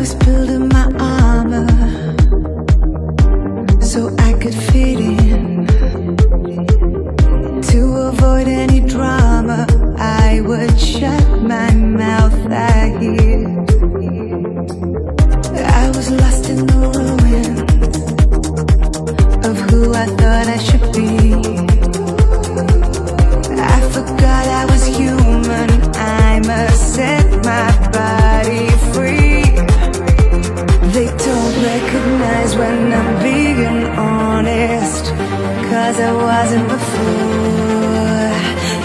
was building my armor so I could fit in. To avoid any drama, I would shut my mouth. I hear. I was lost in the ruin of who I thought I should be. I wasn't before.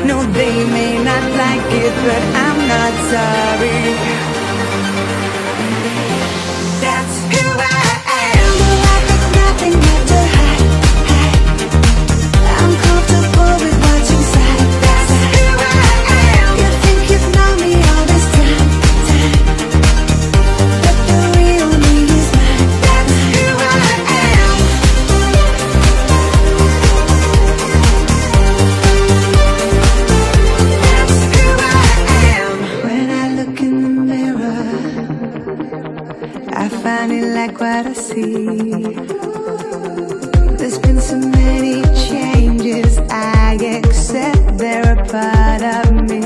No, they may not like it, but I'm not sorry. like what I see There's been so many changes I accept they're a part of me.